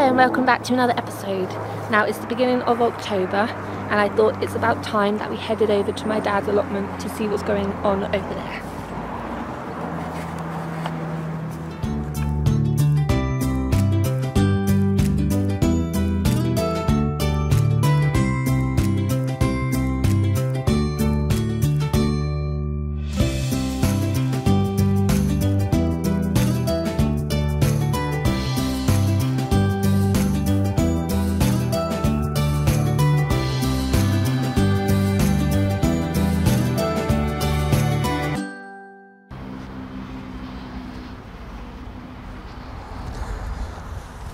Hello and welcome back to another episode. Now it's the beginning of October and I thought it's about time that we headed over to my dad's allotment to see what's going on over there.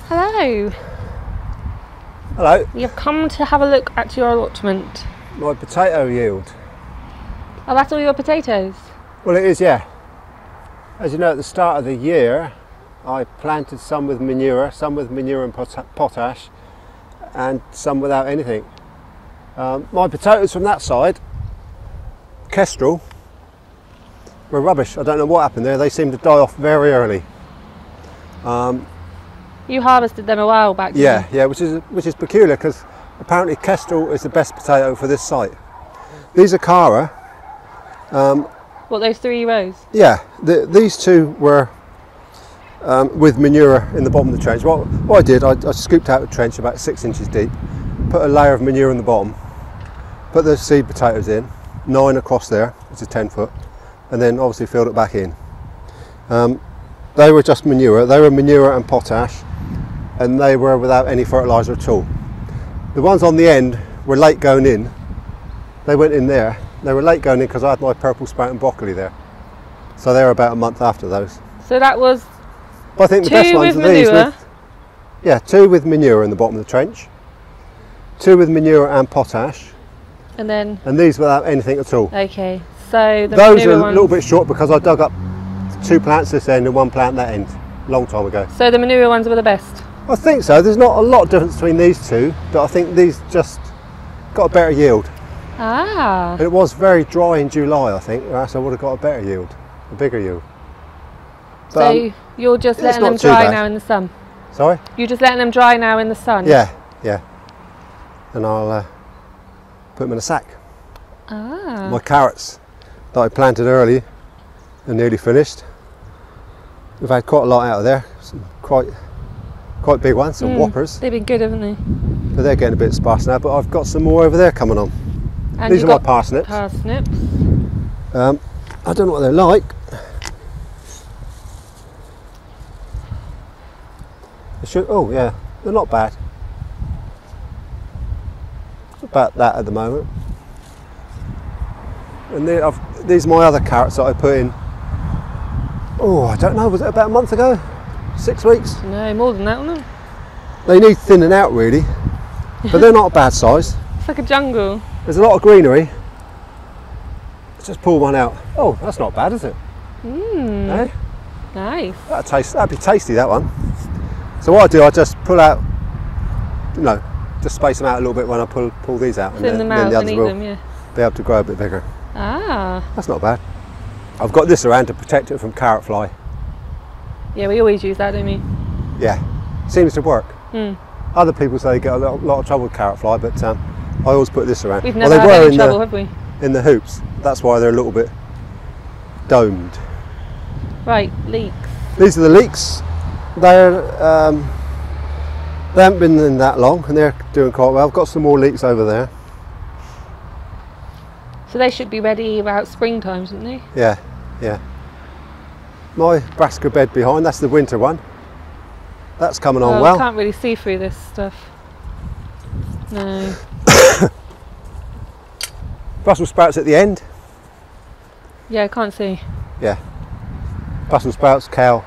Hello, Hello, have come to have a look at your allotment. my potato yield. Oh, that's all your potatoes? Well, it is, yeah. As you know, at the start of the year, I planted some with manure, some with manure and pot- potash, and some without anything. Um, my potatoes from that side, Kestrel, were rubbish. I don't know what happened there. They seemed to die off very early. Um, You harvested them a while back. yeah, yeah, which is which is peculiar because apparently Kestrel is the best potato for this site. These are Cara. you? What, those three rows? Yeah, the, these two were um, with manure in the bottom of the trench. What, what I did, I, I scooped out a trench about six inches deep, put a layer of manure in the bottom, put the seed potatoes in, nine across there, which is 10 foot, and then obviously filled it back in. Um, they were just manure, they were manure and potash, and they were without any fertiliser at all. The ones on the end were late going in, they went in there. They were late going in because I had my purple sprout and broccoli there. So they were about a month after those. So that was But I think the best ones are these. With, yeah, two with manure in the bottom of the trench, two with manure and potash, and then and these without anything at all. okay. So the those are a little bit short because I dug up two plants this end and one plant that end, a long time ago. So the manure ones were the best. I think so. There's not a lot of difference between these two, but I think these just got a better yield. Ah. And it was very dry in July, I think, or else I would have got a better yield, a bigger yield. But, So um, you're just letting them dry now in the sun. sorry? You're just letting them dry now in the sun. Yeah, yeah. And I'll uh, put them in a sack. Ah. My carrots that I planted early are nearly finished. We've had quite a lot out of there, some quite quite big ones, some Mm. whoppers, They've been good, haven't they? but they're getting a bit sparse now. But I've got some more over there coming on. And These are my parsnips. parsnips. Um, I don't know what they're like. They should, oh yeah, they're not bad. About that at the moment. And I've, these are my other carrots that I put in. Oh, I don't know. Was it about a month ago? Six weeks? No, more than that, wasn't? They need thinning out really, but they're not a bad size. It's like a jungle. There's a lot of greenery. Let's just pull one out. Oh, that's not bad, is it? Mmm. Eh? Nice. That'd, taste, that'd be tasty, that one. So what I do, I just pull out, you know, just space them out a little bit when I pull pull these out, and Thin then, them then the and others eat will them, yeah. be able to grow a bit bigger. Ah. That's not bad. I've got this around to protect it from carrot fly. Yeah, we always use that, don't we? Yeah, seems to work. Hmm. Other people say they get a lot, lot of trouble with carrot fly, but um, I always put this around. We've well, never they had were any in trouble, the, have we? in the hoops. That's why they're a little bit domed. Right, leeks. These are the leeks. They're um, they haven't been in that long, and they're doing quite well. I've got some more leeks over there. So they should be ready about springtime, shouldn't they? Yeah, yeah. My brassica bed behind, that's the winter one. That's coming on oh, well. can't really see through this stuff. No. Brussels sprouts at the end. Yeah, I can't see. Yeah. Brussels sprouts, kale,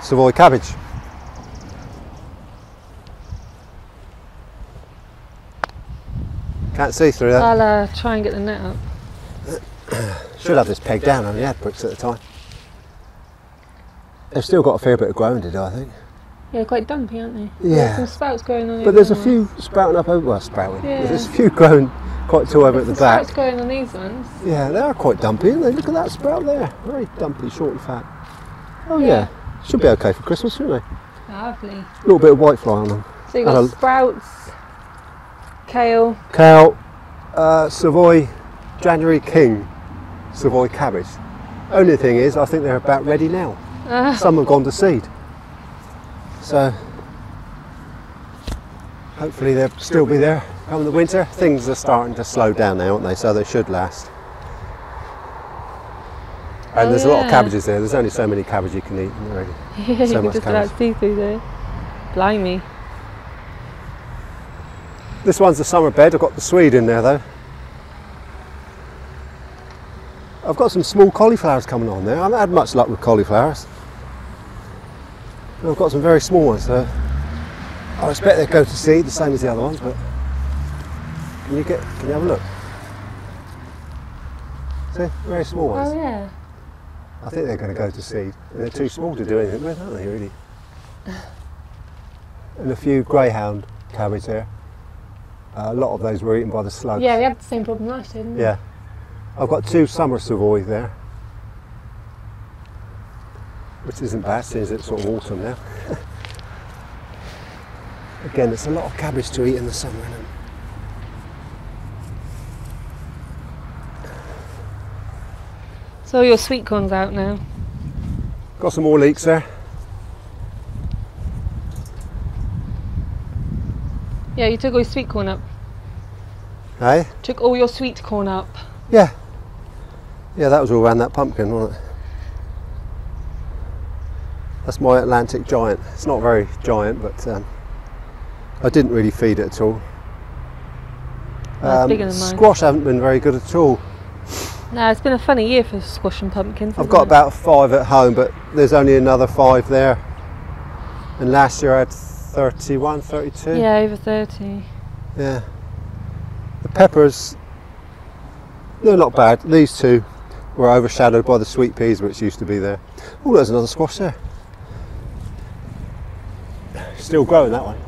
Savoy cabbage. Can't see through that. I'll uh, try and get the net up. Should have this pegged down. I only had bricks at the time. They've still got a fair bit of growing to do, I think. Yeah, quite dumpy, aren't they? Yeah. There's some sprouts growing on But there's a few sprouting up over, well, sprouting. Yeah. There's a few growing quite tall over There's at the back. sprouts growing on these ones. Yeah, they are quite dumpy, aren't they? Look at that sprout there. Very dumpy, short and fat. Oh, yeah. Yeah. Should be okay for Christmas, shouldn't they? Lovely. A little bit of white fly on them. So you've got sprouts, kale. Kale, uh, Savoy, January King, Savoy cabbage. Only thing is, I think they're about ready now. Uh, Some have gone to seed. So hopefully they'll still be there come the winter. Things are starting to slow down now, aren't they? So they should last. And Oh, there's a lot of cabbages there. There's only so many cabbage you can eat already. yeah, So you much can just cabbage. see through there. Blimey. This one's the summer bed. I've got the Swede in there though. I've got some small cauliflowers coming on there. I haven't had much luck with cauliflowers. I've got some very small ones. So I expect they'll go to seed the same as the other ones. But can you get? Can you have a look? See, very small ones. Oh yeah. I think they're going to go to seed. They're too small to do anything with, aren't they? Really. And a few greyhound cabbage there. Uh, a lot of those were eaten by the slugs. Yeah, we had the same problem last year, didn't we? Yeah. I've got two summer Savoy there. Which isn't bad since it's sort of autumn now. Again, it's a lot of cabbage to eat in the summer. Isn't it? So your sweet corn's out now. Got some more leeks there. Yeah, you took all your sweet corn up. Hey? Took all your sweet corn up. Yeah. Yeah, that was all around that pumpkin, wasn't it? That's my Atlantic giant. It's not very giant, but um, I didn't really feed it at all. It's bigger than mine. squash haven't been very good at all. No, it's been a funny year for squash and pumpkins. I've got it? about five at home, but there's only another five there. And last year I had 31, 32. Yeah, over 30. Yeah. The peppers, they're not bad. These two were overshadowed by the sweet peas, which used to be there. Oh, there's another squash there. Still growing that one.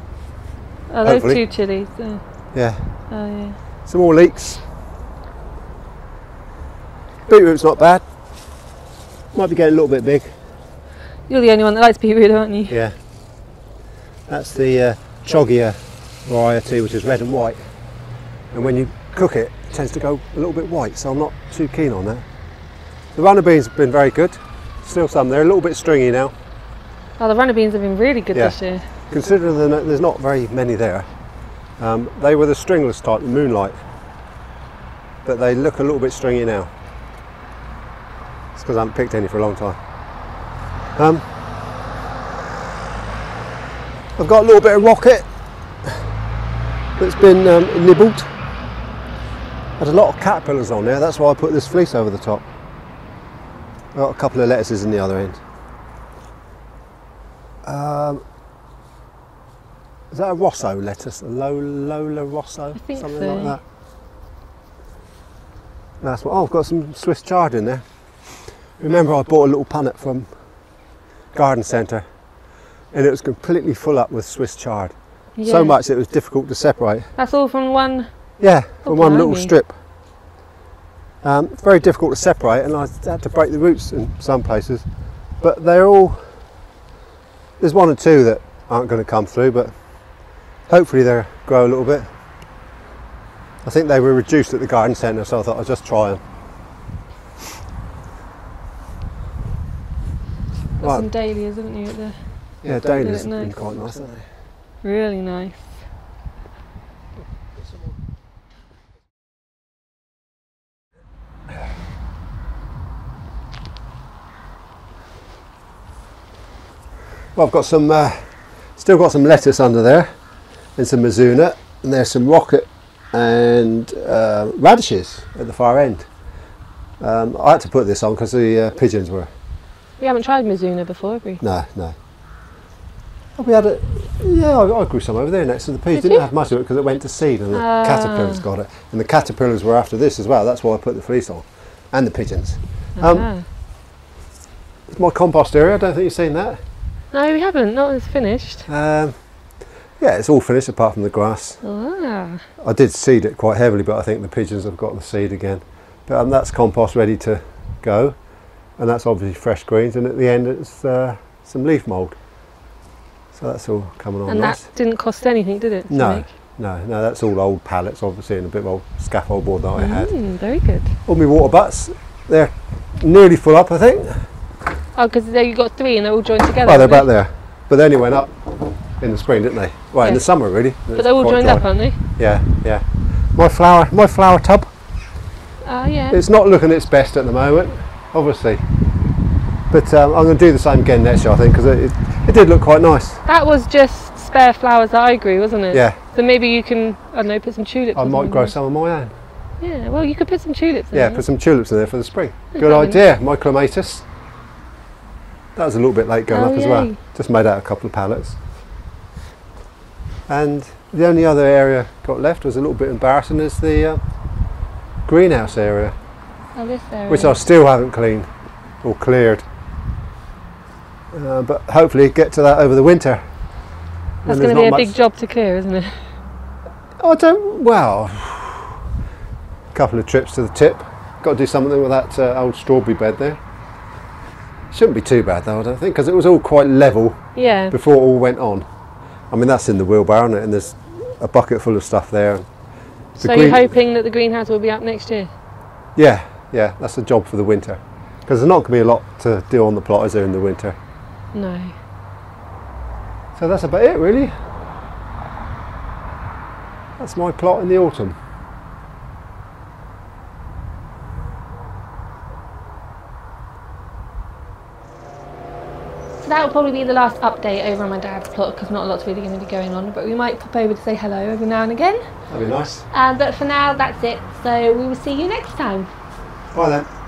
Oh, those two chilies. Uh, Yeah. oh, yeah. Some more leeks. Beetroot's not bad. Might be getting a little bit big. You're the only one that likes beetroot, aren't you? Yeah. That's the uh, Chioggia variety, which is red and white. And when you cook it, it tends to go a little bit white, so I'm not too keen on that. The runner beans have been very good. Still some. They're a little bit stringy now. Oh, the runner beans have been really good Yeah. this year. Considering there's not very many there, um, they were the stringless type, the moonlight. But they look a little bit stringy now. It's because I haven't picked any for a long time. Um, I've got a little bit of rocket that's been um, nibbled. Had a lot of caterpillars on there, that's why I put this fleece over the top. Got a couple of lettuces in the other end. Um, is that a Rosso lettuce? A Lo- Lola Rosso? I think Something so. like that. That's what. Oh, I've got some Swiss chard in there. Remember, I bought a little punnet from Garden Centre, and it was completely full up with Swiss chard. Yeah. So much it was difficult to separate. That's all from one. Yeah, from one little strip. Um, it's very difficult to separate, and I had to break the roots in some places. But they're all. There's one or two that aren't going to come through, but hopefully they'll grow a little bit. I think they were reduced at the garden centre, so I thought I'd just try them. Got Right. some dahlias, haven't you? At the, Yeah, dahlias have been quite nice, haven't they? really nice. Well, I've got some, uh, still got some lettuce under there, and some Mizuna, and there's some rocket and uh, radishes at the far end. Um, I had to put this on because the uh, pigeons were. We haven't tried Mizuna before, have we? No, no. Oh, we had a. Yeah, I, I grew some over there next to the peas. Did Didn't you? have much of it because it went to seed and the Ah. caterpillars got it. And the caterpillars were after this as well. That's why I put the fleece on. And the pigeons. Um, Ah. It's my compost area. I don't think you've seen that. No, we haven't. Not as finished. Um, yeah, it's all finished apart from the grass. Ah. I did seed it quite heavily, but I think the pigeons have got the seed again. But um, that's compost ready to go, and that's obviously fresh greens. And at the end, it's uh, some leaf mould. So that's all coming on and nice. that didn't cost anything, did it? No, make? no, no, that's all old pallets, obviously, and a bit of old scaffold board that I had. Mm, very good. All my water butts, they're nearly full up, I think. Oh, because there you got three and they're all joined together. Oh, they're about there. But they only went up in the spring, didn't they? Well, in the summer, really. But they're all joined up, aren't they? Yeah, yeah. My flower, my flower tub. Oh, yeah. It's not looking its best at the moment, obviously. But um, I'm going to do the same again next year, I think, because it, it, it did look quite nice. That was just spare flowers that I grew, wasn't it? Yeah, So maybe you can, I don't know, put some tulips. I might grow some of my own. Yeah, well, you could put some tulips in Yeah, there. put some tulips in there for the spring. Good idea, my clematis. That was a little bit late going Oh, up as well. Just made out a couple of pallets. And the only other area got left was a little bit embarrassing is the uh, greenhouse area, Oh, this area. which I still haven't cleaned or cleared. Uh, but hopefully get to that over the winter. That's going to be a big job to clear, isn't it? I don't. Well, a couple of trips to the tip. Got to do something with that uh, old strawberry bed there. Shouldn't be too bad though, I don't think, because it was all quite level Yeah. before it all went on. I mean, that's in the wheelbarrow, isn't it? And there's a bucket full of stuff there. The So you're hoping that the greenhouse will be up next year? Yeah, yeah, that's a job for the winter. Because there's not going to be a lot to do on the plot, is there, in the winter? No. So that's about it, really. That's my plot in the autumn. So that will probably be the last update over on my dad's plot because not a lot's really going to be going on. But we might pop over to say hello every now and again. That'd be nice. Uh, but for now, that's it. So we will see you next time. Bye then.